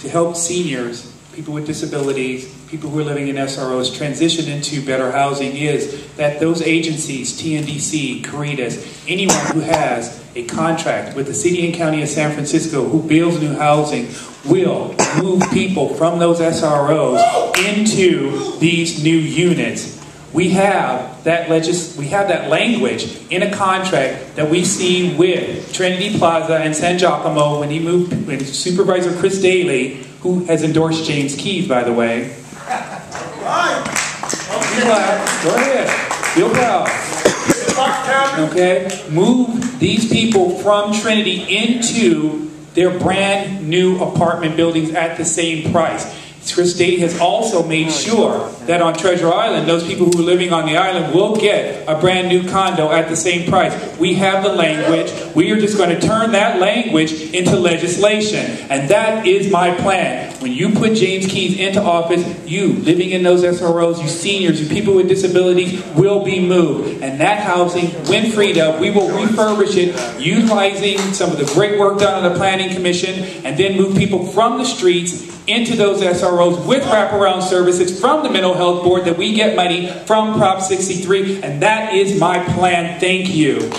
to help seniors, people with disabilities, people who are living in SROs transition into better housing is that those agencies, TNDC, Caritas, anyone who has a contract with the City and County of San Francisco who builds new housing will move people from those SROs into these new units. We have that legis- we have that language in a contract that we see with Trinity Plaza and Sangiacomo when he moved Supervisor Chris Daly, who has endorsed James Keys, by the way. Go ahead. Feel proud. Okay? Move these people from Trinity into their brand new apartment buildings at the same price. Chris Daly has also made oh, sure that on Treasure Island, those people who are living on the island will get a brand new condo at the same price. We have the language. We are just going to turn that language into legislation. And that is my plan. When you put James Keys into office, you living in those SROs, you seniors, you people with disabilities will be moved. And that housing, when freed up, we will refurbish it, utilizing some of the great work done on the Planning Commission, and then move people from the streets into those SROs with wraparound services from the Mental Health Board that we get money from Prop 63. And that is my plan. Thank you.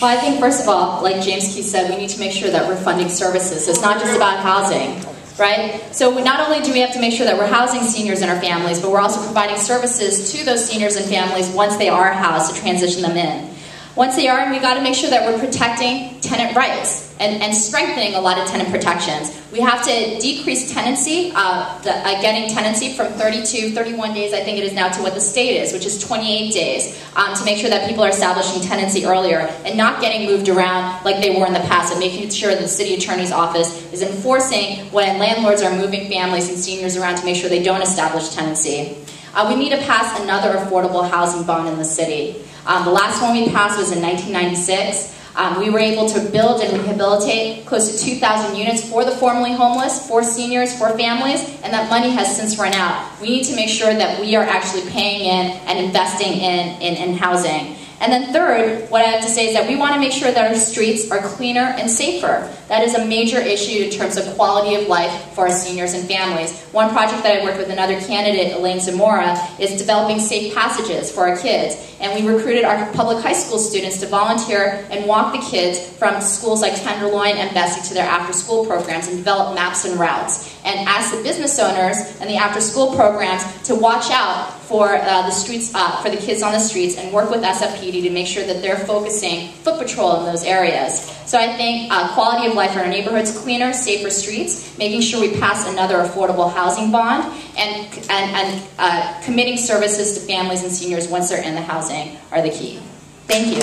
Well, I think first of all, like James Key said, we need to make sure that we're funding services. It's not just about housing, right? So not only do we have to make sure that we're housing seniors and our families, but we're also providing services to those seniors and families once they are housed to transition them in. Once they are, and we got to make sure that we're protecting tenant rights and, and strengthening a lot of tenant protections. We have to decrease tenancy, uh, the, uh, getting tenancy from 32, 31 days, I think it is now, to what the state is, which is 28 days, um, to make sure that people are establishing tenancy earlier and not getting moved around like they were in the past, and making sure that the city attorney's office is enforcing when landlords are moving families and seniors around to make sure they don't establish tenancy. Uh, we need to pass another affordable housing bond in the city. Um, the last one we passed was in 1996. Um, we were able to build and rehabilitate close to 2,000 units for the formerly homeless, for seniors, for families, and that money has since run out. We need to make sure that we are actually paying in and investing in, in, in housing. And then third, what I have to say is that we want to make sure that our streets are cleaner and safer. That is a major issue in terms of quality of life for our seniors and families. One project that I worked with another candidate, Elaine Zamora, is developing safe passages for our kids. And we recruited our public high school students to volunteer and walk the kids from schools like Tenderloin and Bessie to their after school programs and develop maps and routes. And ask the business owners and the after school programs to watch out for uh, the streets, uh, for the kids on the streets and work with SFPD to make sure that they're focusing foot patrol in those areas. So I think uh, quality of life in our neighborhoods, cleaner, safer streets, making sure we pass another affordable housing bond, and, and, and uh, committing services to families and seniors once they're in the housing are the key. Thank you.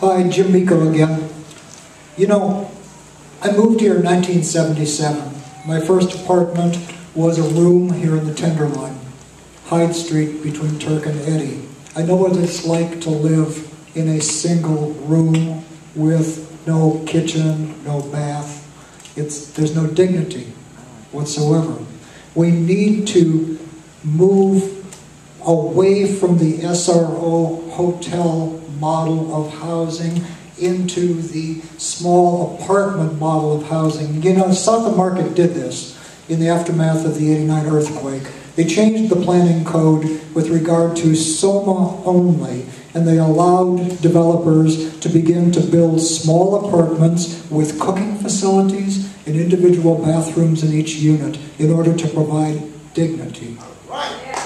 Hi, Jim Meko again. You know, I moved here in 1977. My first apartment was a room here in the Tenderloin, Hyde Street between Turk and Eddy. I know what it's like to live in a single room with no kitchen, no bath. It's, there's no dignity whatsoever. We need to move away from the SRO hotel model of housing into the small apartment model of housing. You know, South of Market did this in the aftermath of the 89 earthquake. They changed the planning code with regard to SOMA only, and they allowed developers to begin to build small apartments with cooking facilities and individual bathrooms in each unit in order to provide dignity.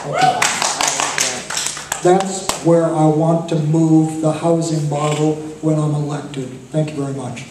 Okay. That's where I want to move the housing model when I'm elected. Thank you very much.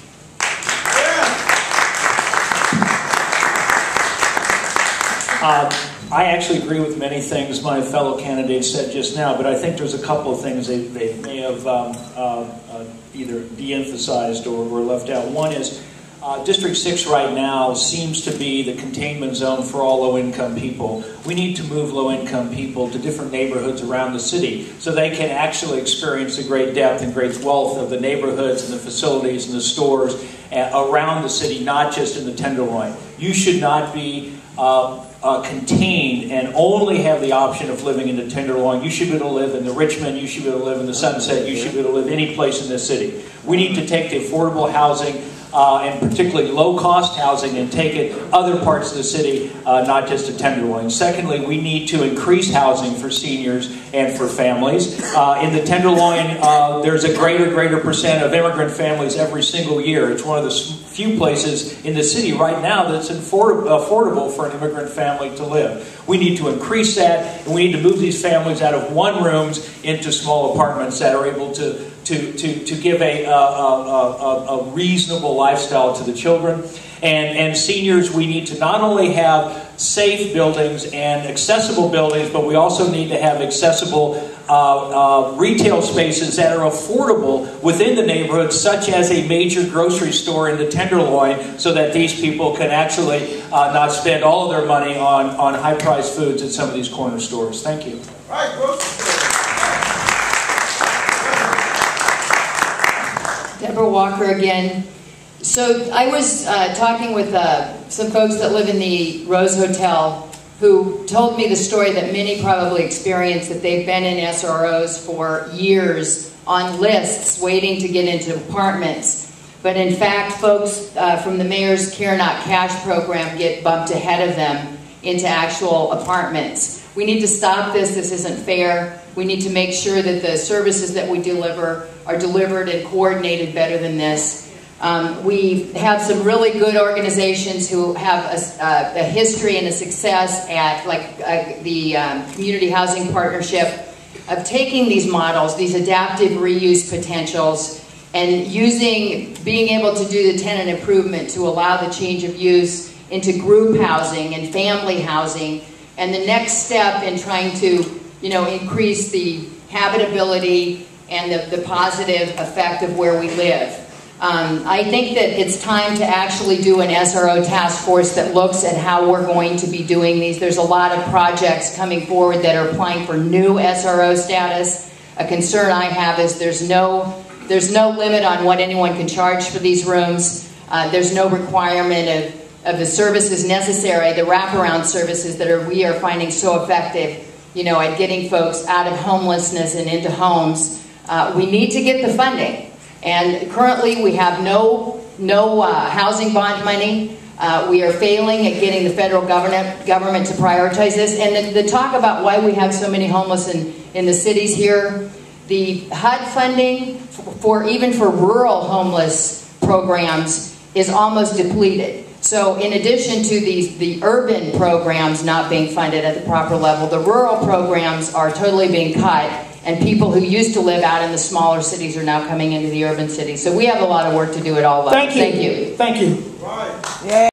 Uh, I actually agree with many things my fellow candidates said just now, but I think there's a couple of things they, they may have um, uh, uh, either de-emphasized or, or left out. One is uh, District 6 right now seems to be the containment zone for all low-income people. We need to move low-income people to different neighborhoods around the city so they can actually experience the great depth and great wealth of the neighborhoods and the facilities and the stores uh, around the city, not just in the Tenderloin. You should not be uh, uh, contained and only have the option of living in the Tenderloin. You should be able to live in the Richmond. You should be able to live in the Sunset. You should be able to live any place in this city. We need to take the affordable housing uh, and particularly low-cost housing and take it other parts of the city, uh, not just to Tenderloin. Secondly, we need to increase housing for seniors and for families. Uh, in the Tenderloin, uh, there's a greater, greater percent of immigrant families every single year. It's one of the few places in the city right now that's affordable for an immigrant family to live. We need to increase that, and we need to move these families out of one rooms into small apartments that are able to to, to, to give a, a, a, a reasonable lifestyle to the children. And, and seniors, we need to not only have safe buildings and accessible buildings, but we also need to have accessible uh, uh, retail spaces that are affordable within the neighborhood, such as a major grocery store in the Tenderloin, so that these people can actually uh, not spend all of their money on, on high priced foods at some of these corner stores. Thank you. Deborah Walker again. So I was uh, talking with uh, some folks that live in the Rose Hotel who told me the story that many probably experienced that they've been in SROs for years on lists waiting to get into apartments. But in fact, folks uh, from the mayor's Care Not Cash program get bumped ahead of them into actual apartments. We need to stop this. This isn't fair. We need to make sure that the services that we deliver are delivered and coordinated better than this. Um, we have some really good organizations who have a, uh, a history and a success at like uh, the um, Community Housing Partnership of taking these models, these adaptive reuse potentials, and using, being able to do the tenant improvement to allow the change of use into group housing and family housing and the next step in trying to, you know, increase the habitability and the, the positive effect of where we live. Um, I think that it's time to actually do an SRO task force that looks at how we're going to be doing these. There's a lot of projects coming forward that are applying for new SRO status. A concern I have is there's no there's no limit on what anyone can charge for these rooms. Uh, there's no requirement of of the services necessary, the wraparound services that are, we are finding so effective, you know, at getting folks out of homelessness and into homes. Uh, we need to get the funding. And currently we have no, no uh, housing bond money. Uh, we are failing at getting the federal government, government to prioritize this. And the, the talk about why we have so many homeless in, in the cities here, the HUD funding for, for even for rural homeless programs is almost depleted. So in addition to these, the urban programs not being funded at the proper level, the rural programs are totally being cut and people who used to live out in the smaller cities are now coming into the urban cities. So we have a lot of work to do at all levels. Thank you. Thank you. Thank you. Right. Yeah.